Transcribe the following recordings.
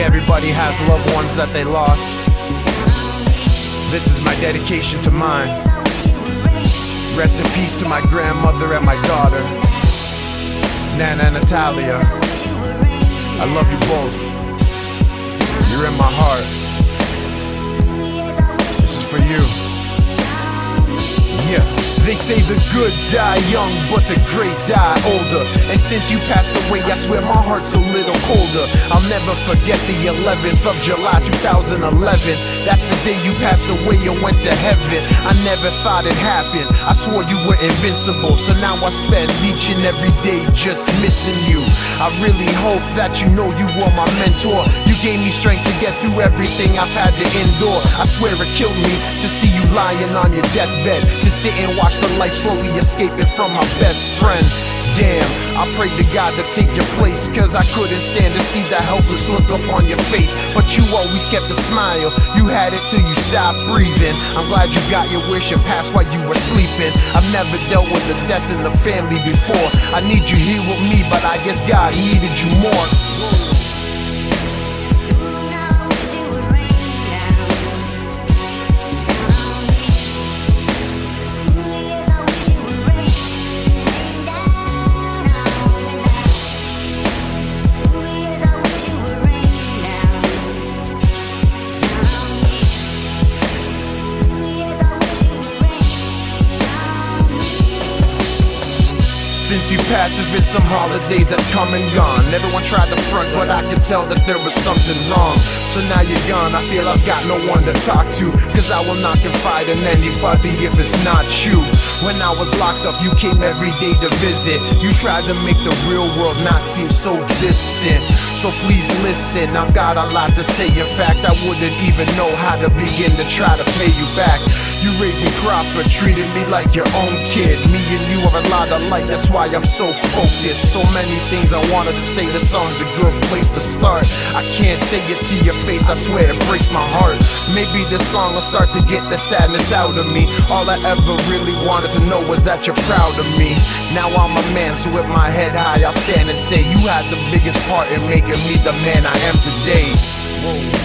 Everybody has loved ones that they lost. This is my dedication to mine. Rest in peace to my grandmother and my daughter, Nana and Natalia. I love you both. You're in my heart. They say the good die young, but the great die older. And since you passed away, I swear my heart's a little colder. I'll never forget the 11th of July 2011. That's the day you passed away and went to heaven. I never thought it happened. I swore you were invincible, so now I spend each and every day just missing you. I really hope that you know you were my mentor. You gave me strength to get through everything I've had to endure. I swear it killed me to see you lying on your deathbed, to sit and watch the light slowly escaping from my best friend. Damn, I prayed to God to take your place, cause I couldn't stand to see that helpless look up on your face. But you always kept a smile, you had it till you stopped breathing. I'm glad you got your wish and passed while you were sleeping. I've never dealt with the death in the family before. I need you here with me, but I guess God needed you more. Since you passed, there's been some holidays that's come and gone. Everyone tried to front, but I could tell that there was something wrong. So now you're gone, I feel I've got no one to talk to. Cause I will not confide in anybody if it's not you. When I was locked up, you came every day to visit. You tried to make the real world not seem so distant. So please listen, I've got a lot to say. In fact, I wouldn't even know how to begin to try to pay you back. You raised me proper, treated me like your own kid. Me and you are a lot alike, that's why I'm so focused. So many things I wanted to say, the song's a good place to start. I can't say it to your face, I swear it breaks my heart. Maybe this song will start to get the sadness out of me. All I ever really wanted to know was that you're proud of me. Now I'm a man, so with my head high, I'll stand and say, You had the biggest part in making me the man I am today. Whoa.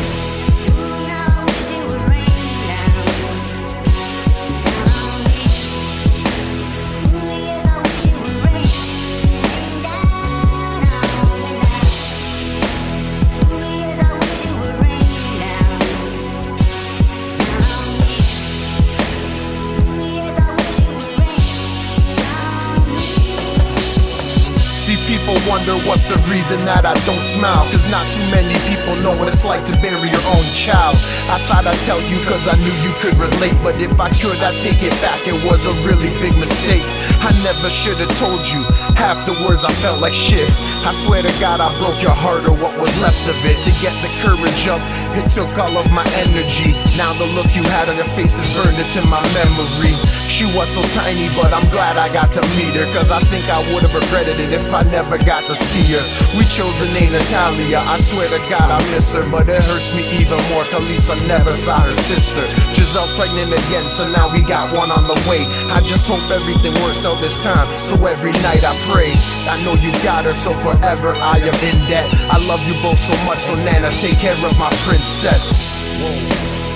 See, people wonder what's the reason that I don't smile. Cause not too many people know what it's like to bury your own child. I thought I'd tell you cause I knew you could relate. But if I could, I'd take it back. It was a really big mistake. I never should have told you half the words I felt like shit. I swear to God, I broke your heart or what was left of it. To get the courage up, it took all of my energy. Now the look you had on your face is burned into my memory. She was so tiny, but I'm glad I got to meet her. Cause I think I would have regretted it if I never got to see her. We chose the name Natalia. I swear to God, I miss her. But it hurts me even more, cause Lisa never saw her sister. Giselle's pregnant again, so now we got one on the way. I just hope everything works out this time. So every night I pray. I know you got her, so forever I am in debt. I love you both so much, so Nana, take care of my princess. Whoa.